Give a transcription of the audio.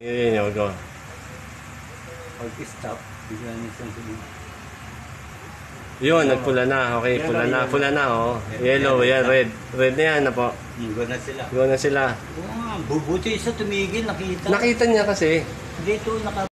Yun yun, go. Pag-stop, bigla niya siyang sumunod. Yun, nagpula na. Okay, pula na. Pula na, oh. Yellow, yan, red. Red na yan, po. Go na sila. Go na sila. Oo nga, bubuti isa tumigil, nakita. Nakita niya kasi. Dito, naka